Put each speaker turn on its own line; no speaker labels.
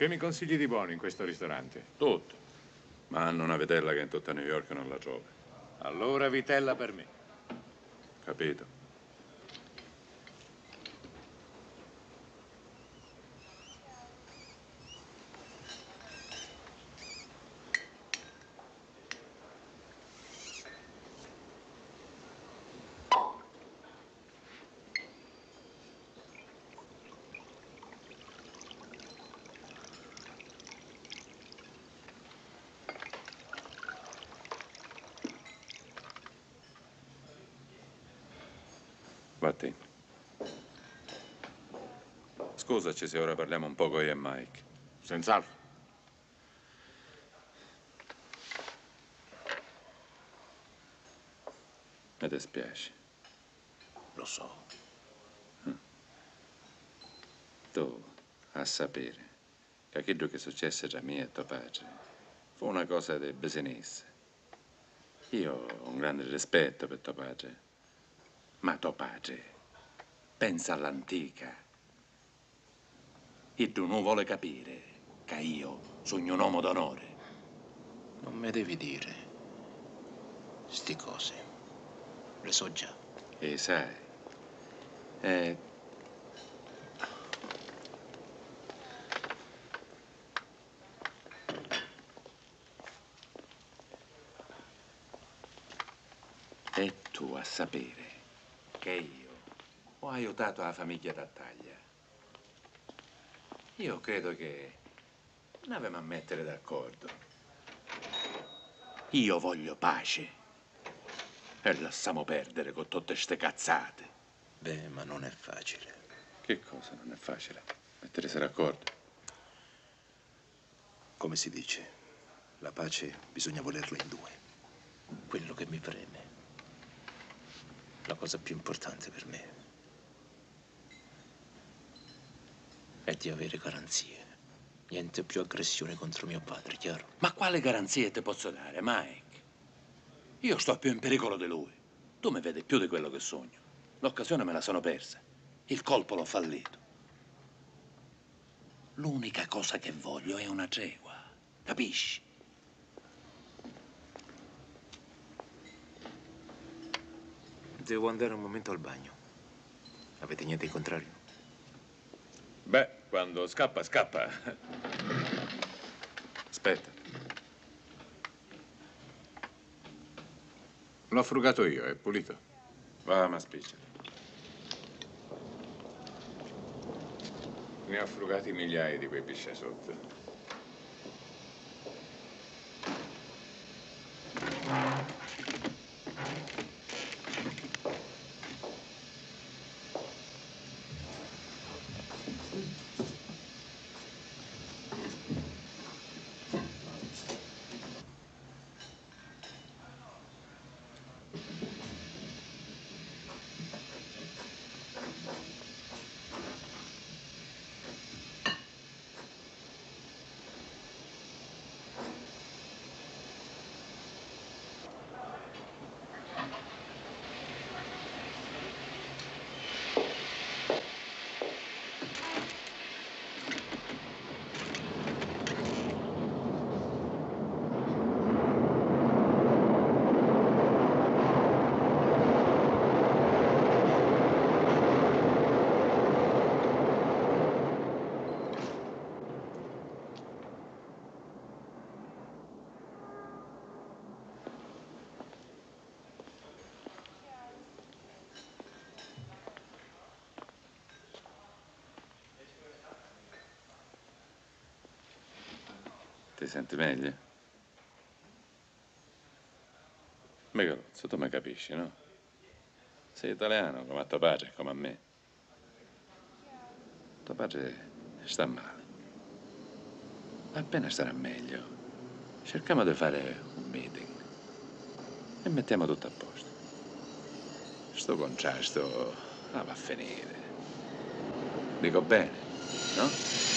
Che mi consigli di buono in questo ristorante?
Tutto. Ma hanno una vitella che in tutta New York non la trovi.
Allora vitella per me.
Capito? Vatti. Scusaci se ora parliamo un poco io e Mike.
Senz'altro.
Mi dispiace.
Lo so.
Tu, a sapere, che quello che successe tra me e tuo padre fu una cosa di business. Io ho un grande rispetto per tuo padre. Ma tuo padre pensa all'antica. E tu non vuole capire che io sono un uomo d'onore.
Non mi devi dire sti cose. Le so già.
E sai, eh, E tu a sapere che io ho aiutato la famiglia Tattaglia. Io credo che ne avevamo a mettere d'accordo. Io voglio pace. E lasciamo perdere con tutte ste cazzate.
Beh, ma non è facile.
Che cosa non è facile? Mettersi d'accordo.
Come si dice, la pace bisogna volerla in due. Quello che mi preme. La cosa più importante per me è di avere garanzie. Niente più aggressione contro mio padre, chiaro?
Ma quale garanzie ti posso dare, Mike? Io sto più in pericolo di lui. Tu mi vedi più di quello che sogno. L'occasione me la sono persa. Il colpo l'ho fallito. L'unica cosa che voglio è una tregua. Capisci?
Devo andare un momento al bagno. Avete niente in contrario?
Beh, quando scappa, scappa.
Aspetta.
L'ho frugato io, è pulito.
Va, ma spiccia.
Ne ho frugati migliaia di quei piscia sotto.
Senti meglio? Megalozzo, tu mi capisci, no? Sei italiano come a tuo padre come a me. Tuo padre sta male. Appena starà meglio, cerchiamo di fare un meeting e mettiamo tutto a posto. Sto contrasto ah, va a finire. Dico bene, no?